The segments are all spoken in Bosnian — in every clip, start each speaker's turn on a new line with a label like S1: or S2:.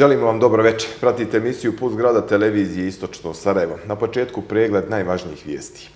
S1: Želimo vam dobro večer. Pratite emisiju Puls grada televizije Istočno Sarajevo. Na početku pregled najvažnijih vijesti.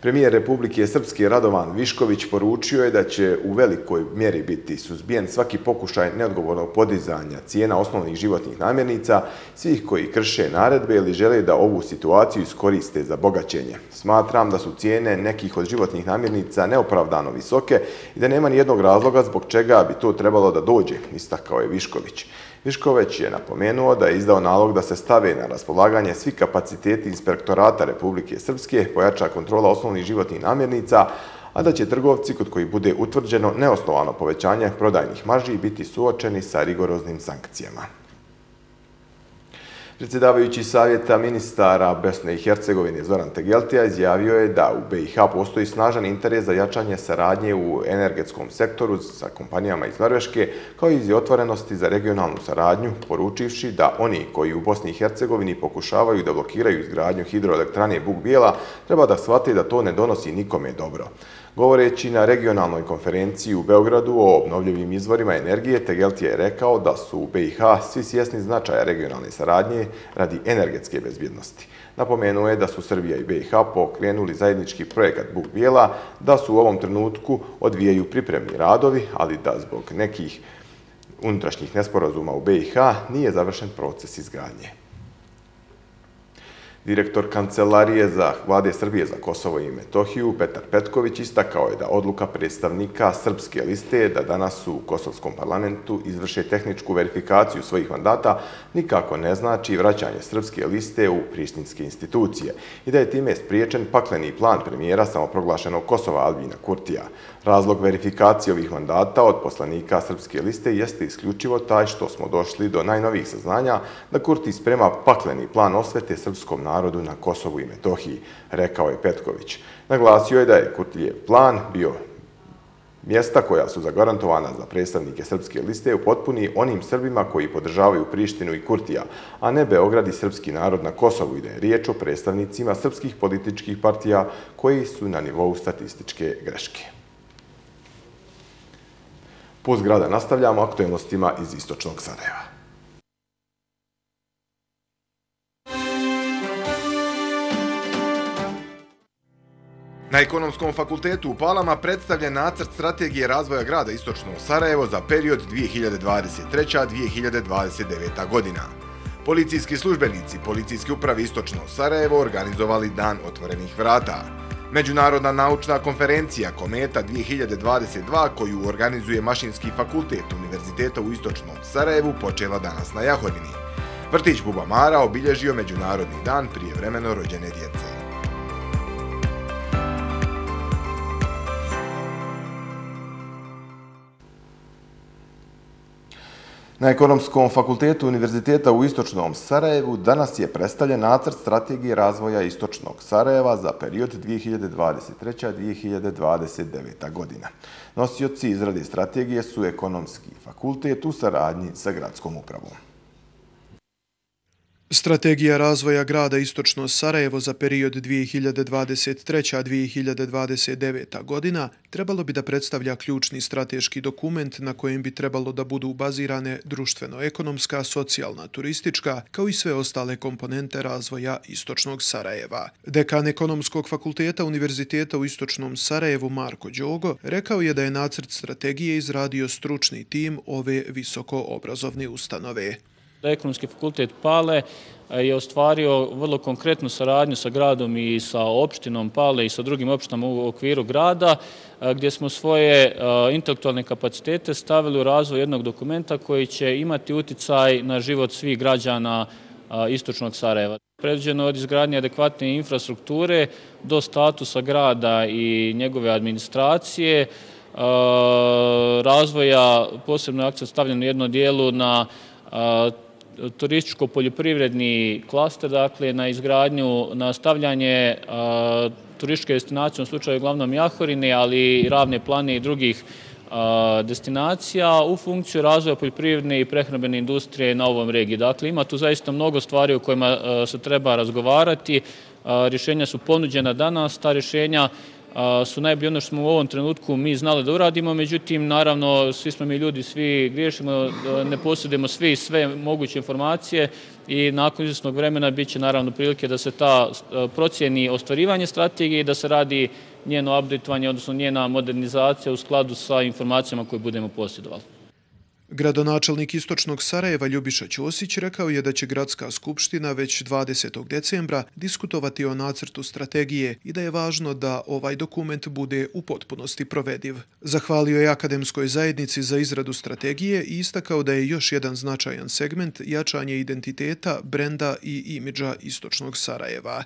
S1: Premijer Republike Srpske Radovan Višković poručio je da će u velikoj mjeri biti suzbijen svaki pokušaj neodgovornog podizanja cijena osnovnih životnih namjernica svih koji krše naredbe ili žele da ovu situaciju iskoriste za bogaćenje. Smatram da su cijene nekih od životnih namjernica neopravdano visoke i da nema nijednog razloga zbog čega bi to trebalo da dođe, istakao je Višković. Viškoveć je napomenuo da je izdao nalog da se stave na raspolaganje svi kapaciteti inspektorata Republike Srpske, pojača kontrola osnovnih životnih namirnica, a da će trgovci kod koji bude utvrđeno neosnovano povećanje prodajnih marži biti suočeni sa rigoroznim sankcijama. Predsjedavajući savjeta ministara Besne i Hercegovine Zoran Tegeltija izjavio je da u BiH postoji snažan interes za jačanje saradnje u energetskom sektoru sa kompanijama iz Norveške, kao i iz otvorenosti za regionalnu saradnju, poručivši da oni koji u Bosni i Hercegovini pokušavaju da blokiraju izgradnju hidroelektrane Bug Bijela, treba da shvate da to ne donosi nikome dobro. Govoreći na regionalnoj konferenciji u Beogradu o obnovljivim izvorima energije, Tegeltija je rekao da su u BiH svi svjesni značaja regionalne saradnje radi energetske bezbjednosti. Napomenuo je da su Srbija i BiH pokrenuli zajednički projekat Buk Bijela, da su u ovom trenutku odvijaju pripremni radovi, ali da zbog nekih unutrašnjih nesporazuma u BiH nije završen proces izgradnje. Direktor Kancelarije za vlade Srbije za Kosovo i Metohiju, Petar Petković, istakao je da odluka predstavnika Srpske liste da danas u Kosovskom parlamentu izvrše tehničku verifikaciju svojih mandata nikako ne znači vraćanje Srpske liste u prištinske institucije i da je time spriječen pakleni plan premijera samoproglašenog Kosova Albina Kurtija. Razlog verifikacije ovih mandata od poslanika Srpske liste jeste isključivo taj što smo došli do najnovijih saznanja da Kurti sprema pakleni plan osvete srpskom narodu na Kosovu i Metohiji, rekao je Petković. Naglasio je da je Kurtijev plan bio mjesta koja su zagarantovana za predstavnike Srpske liste u onim Srbima koji podržavaju Prištinu i Kurtija, a ne Beograd i srpski narod na Kosovu i da je riječ o predstavnicima srpskih političkih partija koji su na nivou statističke greške. Puz nastavljamo aktualnostima iz Istočnog Sarajeva. Na ekonomskom fakultetu u Palama predstavlja nacrt strategije razvoja grada Istočno Sarajevo za period 2023-2029 godina. Policijski službenici Policijske uprave Istočno Sarajevo organizovali Dan otvorenih vrata. Međunarodna naučna konferencija Kometa 2022 koju organizuje Mašinski fakultet Univerziteta u Istočnom Sarajevu počela danas na Jahodini. Vrtić Bubamara obilježio Međunarodni dan prijevremeno rođene djece. Na ekonomskom fakultetu Univerziteta u Istočnom Sarajevu danas je predstavljen nacrt strategije razvoja Istočnog Sarajeva za period 2023-2029 godina. Nosioci izrade strategije su ekonomski fakultet u saradnji sa gradskom upravom.
S2: Strategija razvoja grada Istočno Sarajevo za period 2023-2029 godina trebalo bi da predstavlja ključni strateški dokument na kojem bi trebalo da budu bazirane društveno-ekonomska, socijalna, turistička, kao i sve ostale komponente razvoja Istočnog Sarajeva. Dekan Ekonomskog fakulteta Univerziteta u Istočnom Sarajevu Marko Đogo rekao je da je nacrt strategije izradio stručni tim ove visokoobrazovne ustanove.
S3: Ekonomski fakultet Pale eh, je ostvario vrlo konkretnu saradnju sa gradom i sa opštinom Pale i sa drugim opštinama u okviru grada, eh, gdje smo svoje eh, intelektualne kapacitete stavili u razvoj jednog dokumenta koji će imati uticaj na život svih građana Istočnog Sarajeva. Predviđeno od izgradnje adekvatne infrastrukture do statusa grada i njegove administracije, razvoja posebno akcija stavljena u jedno dijelu na turističko-poljoprivredni klaster, dakle na izgradnju, na stavljanje turističke destinacije u slučaju glavnom Jahorine, ali i ravne plane i drugih destinacija u funkciju razvoja poljoprivredne i prehrambene industrije na ovom regiji. Dakle, ima tu zaista mnogo stvari o kojima se treba razgovarati. Rješenja su ponuđena danas, ta rješenja su najbolje ono što smo u ovom trenutku mi znali da uradimo, međutim, naravno, svi smo mi ljudi, svi griješimo, ne posjedimo svi sve moguće informacije i nakon izvjesnog vremena bit će naravno prilike da se ta procijeni ostvarivanje strategije i da se radi njeno updateovanje, odnosno njena modernizacija u skladu sa informacijama koje budemo posjedovali.
S2: Gradonačelnik Istočnog Sarajeva Ljubiša Ćosić rekao je da će Gradska skupština već 20. decembra diskutovati o nacrtu strategije i da je važno da ovaj dokument bude u potpunosti provediv. Zahvalio je akademskoj zajednici za izradu strategije i istakao da je još jedan značajan segment jačanje identiteta, brenda i imidža Istočnog Sarajeva.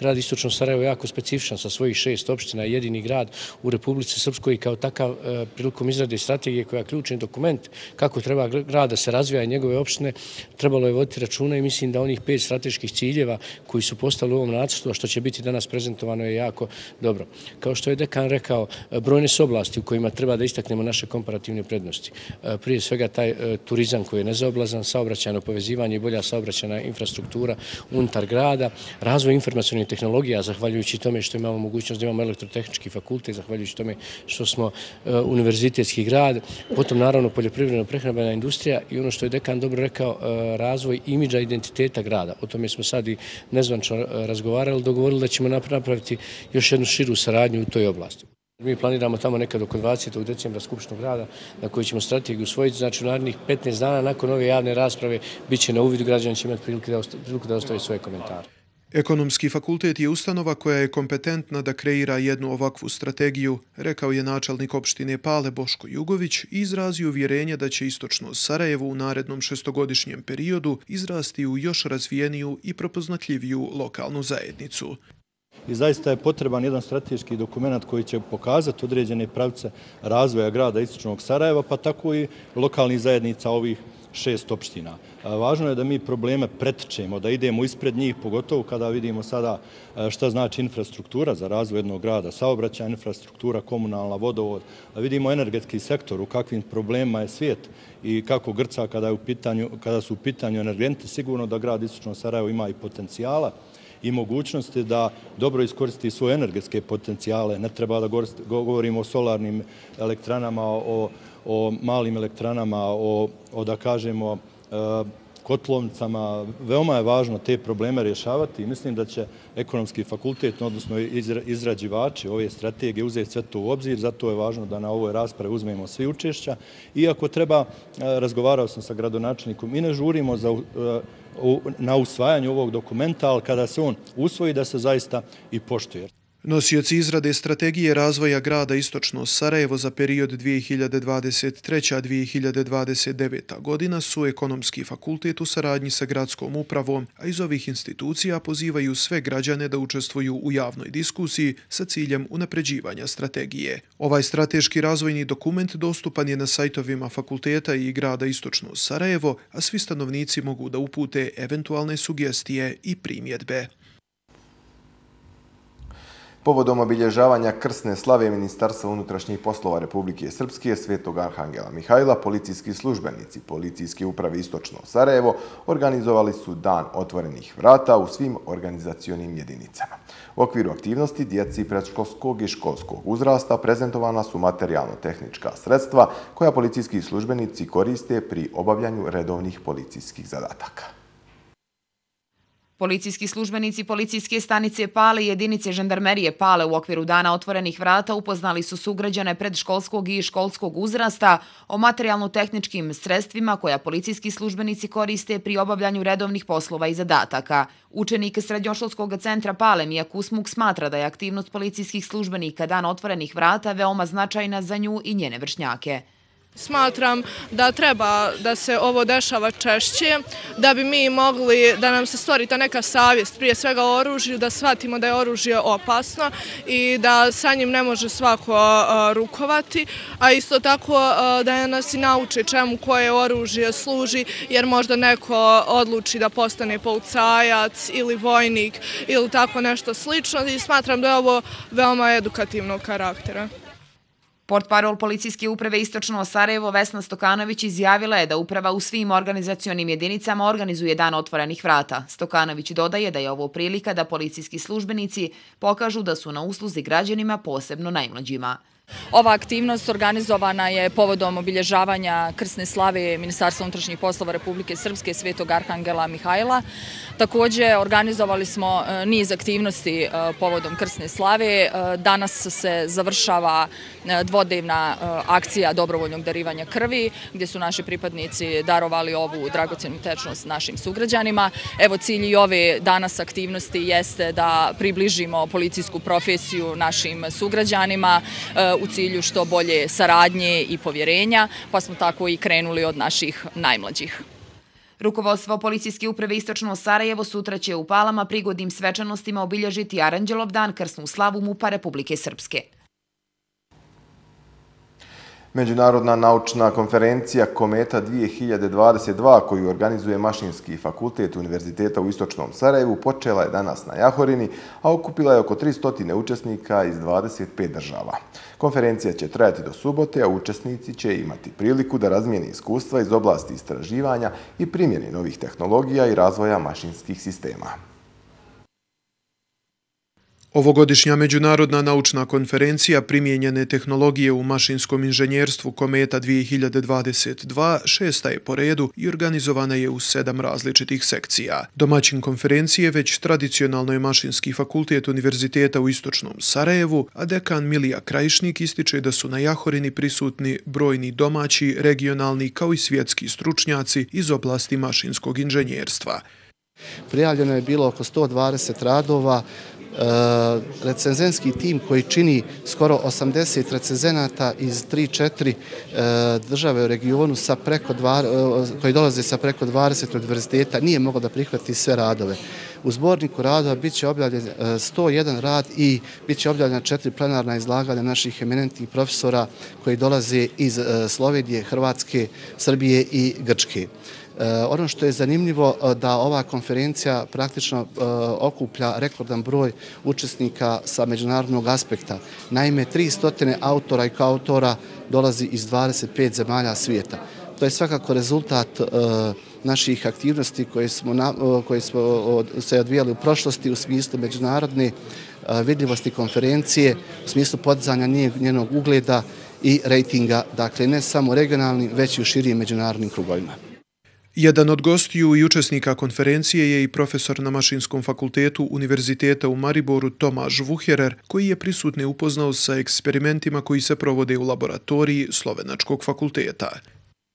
S4: Grad Istočno Sarajevo je jako specifičan sa svojih šest opština, jedini grad u Republici Srpskoj i kao takav e, prilikom izrade strategije koja je ključni dokument kako treba grad da se razvija i njegove opštine, trebalo je voditi računa i mislim da onih pet strateških ciljeva koji su postali u ovom nacrtu, a što će biti danas prezentovano je jako dobro. Kao što je dekan rekao, e, brojne su oblasti u kojima treba da istaknemo naše komparativne prednosti. E, prije svega taj turizam koji je nezaoblazan, saobraćajno povezivanje i bolja saobraćajna infrastruktura unutar grada, razvoj informacijalnih tehnologija, zahvaljujući tome što imamo mogućnost da imamo elektrotehnički fakultet, zahvaljujući tome što smo e, univerzitetski grad, potom naravno poljoprivredno prehrambena industrija i ono što je dekan dobro rekao, e, razvoj imidža identiteta grada. O tome smo sad i nezvančno razgovarali, dogovorili da ćemo napraviti još jednu širu saradnju u toj oblasti. Mi planiramo tamo nekad oko 20. decembra Skupštnog grada na koji ćemo strategiju usvojiti. Znači, u narednih 15 dana nakon ove javne rasprave bit će na uvidu građana će imati priliku da ostavi svoje komentare.
S2: Ekonomski fakultet je ustanova koja je kompetentna da kreira jednu ovakvu strategiju, rekao je načelnik opštine Pale Boško Jugović i izrazio vjerenje da će istočno Sarajevo u narednom šestogodišnjem periodu izrasti u još razvijeniju i propoznatljiviju lokalnu zajednicu.
S5: I zaista je potreban jedan strateški dokument koji će pokazati određene pravce razvoja grada istočnog Sarajeva, pa tako i lokalnih zajednica ovih šest opština. Važno je da mi probleme pretičemo, da idemo ispred njih, pogotovo kada vidimo sada šta znači infrastruktura za razvoj jednog grada, saobraća infrastruktura, komunalna, vodovod, da vidimo energetski sektor, u kakvim problema je svijet i kako grca kada su u pitanju energenti, sigurno da grad Istočno Sarajevo ima i potencijala i mogućnosti da dobro iskoristi svoje energetske potencijale. Ne treba da govorimo o solarnim elektranama, o o malim elektranama, o, da kažemo, e, kotlovnicama. Veoma je važno te probleme rješavati i mislim da će ekonomski fakultet, odnosno izrađivači ove strategije uzeti sve to u obzir. Zato je važno da na ovoj raspravi uzmemo svi učešća. Iako treba, e, razgovarao sam sa gradonačnikom, i ne žurimo e, na usvajanju ovog dokumenta, ali kada se on usvoji da se zaista i poštuje.
S2: Nosioci izrade strategije razvoja grada Istočno Sarajevo za period 2023-2029 godina su ekonomski fakultet u saradnji sa gradskom upravom, a iz ovih institucija pozivaju sve građane da učestvuju u javnoj diskusiji sa ciljem unapređivanja strategije. Ovaj strateški razvojni dokument dostupan je na sajtovima fakulteta i grada Istočno Sarajevo, a svi stanovnici mogu da upute eventualne sugestije i primjedbe.
S1: Povodom obilježavanja krsne slave Ministarstva unutrašnjih poslova Republike Srpske Svetog Arhangela Mihajla, policijski službenici Policijske uprave Istočno Sarajevo organizovali su dan otvorenih vrata u svim organizacijonim jedinicama. U okviru aktivnosti djeci predškolskog i školskog uzrasta prezentovana su materijalno-tehnička sredstva koja policijski službenici koriste pri obavljanju redovnih policijskih zadataka.
S6: Policijski službenici policijske stanice Pale i jedinice žandarmerije Pale u okviru dana otvorenih vrata upoznali su sugrađane predškolskog i školskog uzrasta o materijalno-tehničkim sredstvima koja policijski službenici koriste pri obavljanju redovnih poslova i zadataka. Učenik Srednjoškolskog centra Pale Mija Kusmuk smatra da je aktivnost policijskih službenika dan otvorenih vrata veoma značajna za nju i njene vršnjake.
S7: Smatram da treba da se ovo dešava češće, da bi mi mogli da nam se stvori ta neka savjest prije svega o oružju, da shvatimo da je oružje opasno i da sa njim ne može svako rukovati, a isto tako da nas i nauče čemu koje oružje služi, jer možda neko odluči da postane poucajac ili vojnik ili tako nešto slično i smatram da je ovo veoma edukativnog karaktera.
S6: Port parol policijske uprave Istočno Sarajevo Vesna Stokanović izjavila je da uprava u svim organizacionim jedinicama organizuje dan otvorenih vrata. Stokanović dodaje da je ovo prilika da policijski službenici pokažu da su na usluzi građanima, posebno najmlađima.
S8: Ova aktivnost organizovana je povodom obilježavanja krsne slave Ministarstva unutrašnjih poslova Republike Srpske Svetog Arhangela Mihajla. Također organizovali smo e, niz aktivnosti e, povodom krsne slave. E, danas se završava dvodevna akcija dobrovoljnog darivanja krvi, gdje su naši pripadnici darovali ovu dragocenu tečnost našim sugrađanima. Evo cilj i ove danas aktivnosti jeste da približimo policijsku profesiju našim sugrađanima u cilju što bolje saradnje i povjerenja, pa smo tako i krenuli od naših najmlađih.
S6: Rukovodstvo policijske uprave Istočno Sarajevo sutra će u Palama prigodnim svečanostima obilježiti Aranđelov dan krsnu slavu MUPA Republike Srpske.
S1: Međunarodna naučna konferencija Kometa 2022 koju organizuje Mašinski fakultet Univerziteta u Istočnom Sarajevu počela je danas na Jahorini, a okupila je oko 300 učesnika iz 25 država. Konferencija će trajati do subote, a učesnici će imati priliku da razmijeni iskustva iz oblasti istraživanja i primjeni novih tehnologija i razvoja mašinskih sistema.
S2: Ovogodišnja međunarodna naučna konferencija primjenjene tehnologije u mašinskom inženjerstvu Kometa 2022 šesta je po redu i organizovana je u sedam različitih sekcija. Domaćin konferencije već tradicionalno je Mašinski fakultet Univerziteta u Istočnom Sarajevu, a dekan Milija Krajišnik ističe da su na Jahorini prisutni brojni domaći, regionalni kao i svjetski stručnjaci iz oblasti mašinskog inženjerstva.
S9: Prijavljeno je bilo oko 120 radova, Eh, recenzenski tim koji čini skoro 80 recenzenata iz 3-4 eh, države u regionu sa preko dva, eh, koji dolaze sa preko 20 univerziteta nije mogao da prihvati sve radove. U zborniku radova bit će objavljen 101 rad i bit će objavljena četiri plenarna izlaganja naših eminentnih profesora koji dolaze iz Slovenije, Hrvatske, Srbije i Grčke. Eh, ono što je zanimljivo eh, da ova konferencija praktično eh, okuplja rekordan broj učesnika sa međunarodnog aspekta. Naime, 300 autora i koautora dolazi iz 25 zemalja svijeta. To je svakako rezultat naših aktivnosti koje smo, koje smo se odvijali u prošlosti u smislu međunarodne vidljivosti konferencije, u smislu podzanja njenog ugleda i rejtinga, dakle ne samo regionalni, već i u širijim međunarodnim krugovima.
S2: Jedan od gostiju i učesnika konferencije je i profesor na Mašinskom fakultetu Univerziteta u Mariboru Tomaž Vuherer, koji je prisutne upoznao sa eksperimentima koji se provode u laboratoriji Slovenačkog fakulteta.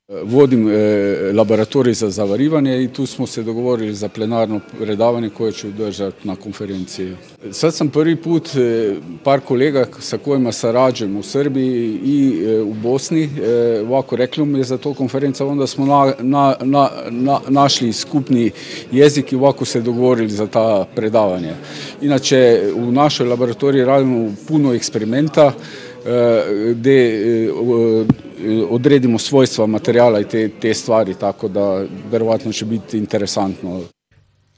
S10: Vodim e, laboratorij za zavarivanje i tu smo se dogovorili za plenarno predavanje koje ću držati na konferenciji. Sad sam prvi put e, par kolega sa kojima sarađujem u Srbiji i u Bosni ovako rekli mi je za to konferencija, onda smo na, na, na, na, našli skupni jezik i ovako se dogovorili za ta predavanje. Inače, u našoj laboratoriji radimo puno eksperimenta gde odredimo svojstva materijala i te, te stvari, tako da verovatno će biti interesantno.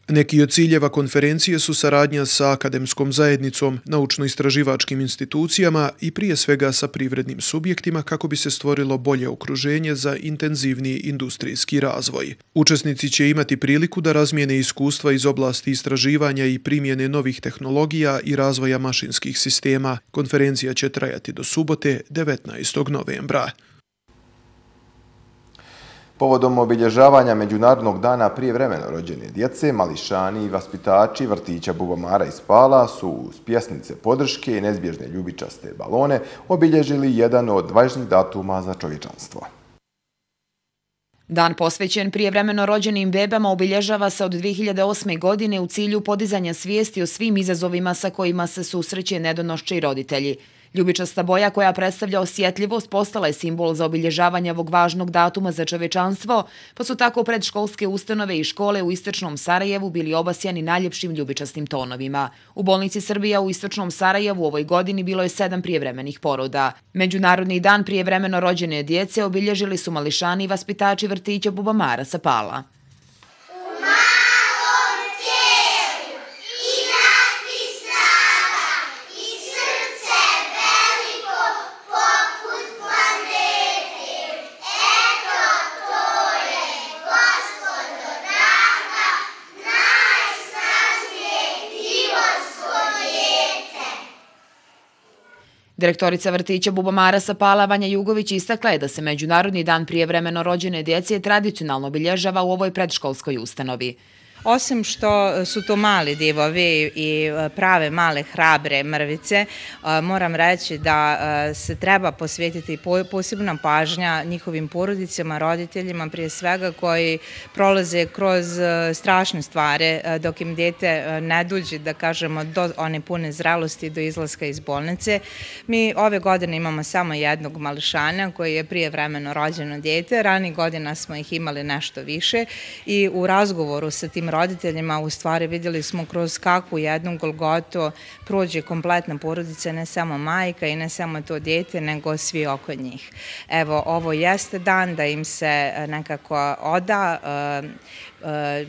S2: Neki od ciljeva konferencije su saradnja sa akademskom zajednicom, naučno-istraživačkim institucijama i prije svega sa privrednim subjektima kako bi se stvorilo bolje okruženje za intenzivni industrijski razvoj. Učesnici će imati priliku da razmijene iskustva iz oblasti istraživanja i primjene novih tehnologija i razvoja mašinskih sistema. Konferencija će trajati do subote 19. novembra.
S1: Povodom obilježavanja Međunarodnog dana prije vremena rođene djece, mališani i vaspitači vrtića Bubomara iz Pala su s pjesnice podrške i nezbježne ljubičaste balone obilježili jedan od važnih datuma za čovječanstvo.
S6: Dan posvećen prijevremeno rođenim bebama obilježava se od 2008. godine u cilju podizanja svijesti o svim izazovima sa kojima se susreće nedonošće i roditelji. Ljubičasta boja koja predstavlja osjetljivost postala je simbol za obilježavanje ovog važnog datuma za čovečanstvo, pa su tako predškolske ustanove i škole u Istočnom Sarajevu bili obasjani najljepšim ljubičastim tonovima. U bolnici Srbija u Istočnom Sarajevu u ovoj godini bilo je sedam prijevremenih poroda. Međunarodni dan prijevremeno rođene djece obilježili su mališani i vaspitači vrtića Bubamara sa Pala. Direktorica vrtića Bubamara Sapala Vanja Jugović istakla je da se Međunarodni dan prijevremeno rođene djece tradicionalno obilježava u ovoj predškolskoj ustanovi.
S11: Osim što su to mali divovi i e, prave male hrabre mrvice, e, moram reći da e, se treba posvetiti posebna pažnja njihovim porodicama, roditeljima, prije svega koji prolaze kroz strašne stvari dok im dete ne dođe, da kažemo, do one pune zrelosti do izlaska iz bolnice. Mi ove godine imamo samo jednog mališana koji je prije vremeno rođeno dete. Rani godina smo ih imali nešto više i u razgovoru sa tim roditeljima roditeljima, u stvari vidjeli smo kroz kakvu jednu golgotu prođe kompletna porodica, ne samo majka i ne samo to djete, nego svi oko njih. Evo, ovo jeste dan da im se e, nekako oda e, e,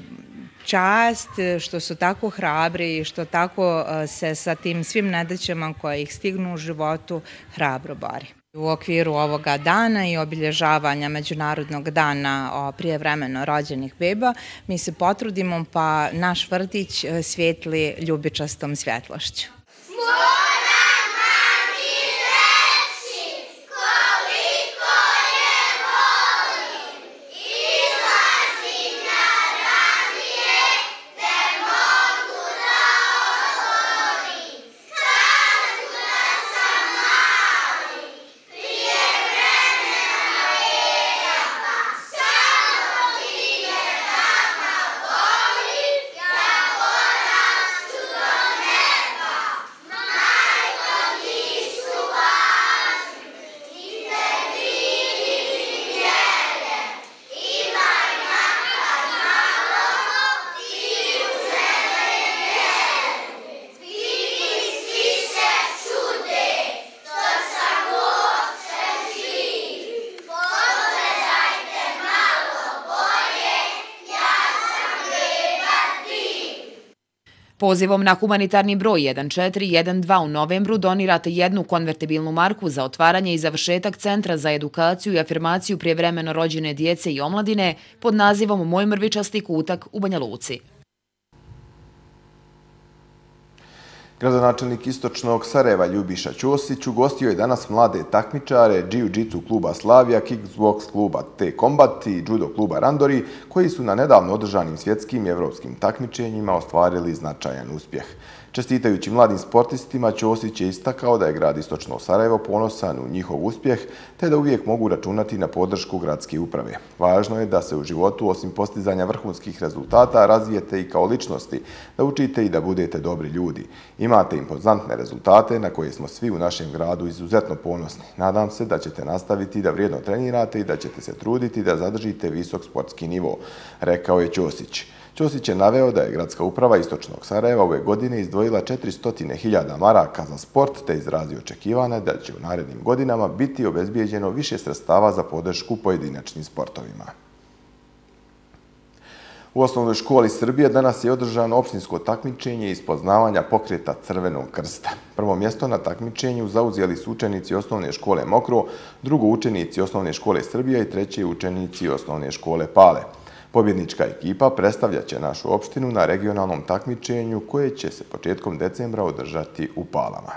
S11: čast što su tako hrabri i što tako se sa tim svim nedećama koje ih stignu u životu hrabro bari. U okviru ovoga dana i obilježavanja Međunarodnog dana prijevremeno rođenih beba, mi se potrudimo pa naš vrtić e, svijetli ljubičastom svjetlošću.
S6: Pozivom na humanitarni broj 1412 u novembru donirate jednu konvertibilnu marku za otvaranje i završetak Centra za edukaciju i afirmaciju prijevremeno rođene djece i omladine pod nazivom Moj mrvičasti kutak u Banja Luci.
S1: Gradonačelnik Istočnog Sarajeva Ljubiša Ćosić ugostio je danas mlade takmičare Jiu-Jitsu kluba Slavija, Kickbox kluba T-Combat i Judo kluba Randori, koji su na nedavno održanim svjetskim i evropskim takmičenjima ostvarili značajan uspjeh. Čestitajući mladim sportistima, Ćosić je istakao da je grad Istočno Sarajevo ponosan u njihov uspjeh, te da uvijek mogu računati na podršku gradske uprave. Važno je da se u životu, osim postizanja vrhunskih rezultata, razvijete i kao ličnosti, da učite i da budete dobri ljudi. Imate impozantne rezultate na koje smo svi u našem gradu izuzetno ponosni. Nadam se da ćete nastaviti da vrijedno trenirate i da ćete se truditi da zadržite visok sportski nivo, rekao je Ćosić. Ćosić je naveo da je gradska uprava Istočnog Sarajeva ove godine izdvojila 400.000 maraka za sport te izrazi očekivane da će u narednim godinama biti obezbijeđeno više sredstava za podršku pojedinačnim sportovima. U osnovnoj školi Srbije danas je održano opštinsko takmičenje iz poznavanja pokreta Crvenog krsta. Prvo mjesto na takmičenju zauzijeli su učenici osnovne škole Mokro, drugo učenici osnovne škole Srbije i treći učenici osnovne škole Pale. Pobjednička ekipa predstavljaće našu opštinu na regionalnom takmičenju koje će se početkom decembra održati u Palama.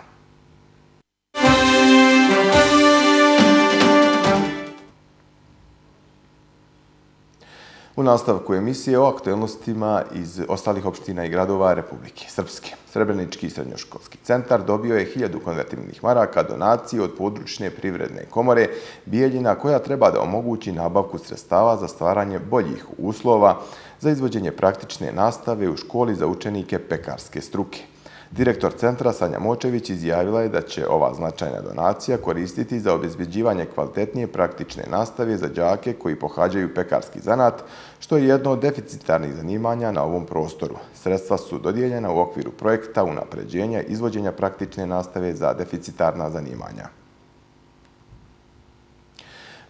S1: U nastavku emisije o aktuelnostima iz ostalih opština i gradova Republike Srpske. Srebrenički srednjoškolski centar dobio je hiljadu konvertibilnih maraka donacije od područne privredne komore Bijeljina koja treba da omogući nabavku sredstava za stvaranje boljih uslova za izvođenje praktične nastave u školi za učenike pekarske struke. Direktor centra Sanja Močević izjavila je da će ova značajna donacija koristiti za obezbeđivanje kvalitetnije praktične nastave za džake koji pohađaju pekarski zanat, što je jedno od deficitarnih zanimanja na ovom prostoru. Sredstva su dodijeljena u okviru projekta unapređenja izvođenja praktične nastave za deficitarna zanimanja.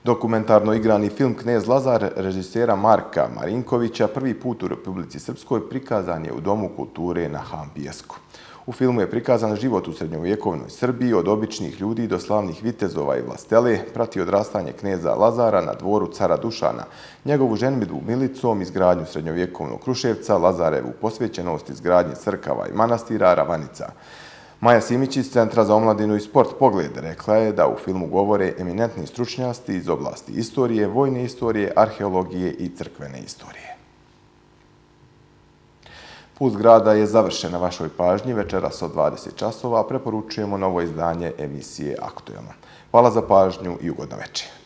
S1: Dokumentarno igrani film Knez Lazar režisera Marka Marinkovića prvi put u Republici Srpskoj prikazan je u Domu kulture na Hampijesku. U filmu je prikazan život u srednjovjekovnoj Srbiji od običnih ljudi do slavnih vitezova i vlastele, prati odrastanje kneza Lazara na dvoru cara Dušana, njegovu ženbidbu Milicom, izgradnju srednjovjekovnog Kruševca, Lazarevu posvećenost izgradnje crkava i manastira Ravanica. Maja Simić iz Centra za omladinu i sport Pogled rekla je da u filmu govore eminentni stručnjasti iz oblasti istorije, vojne istorije, arheologije i crkvene istorije. Put grada je završen na vašoj pažnji večeras od 20 časova. Preporučujemo novo izdanje emisije Aktuelno. Hvala za pažnju i ugodno večer.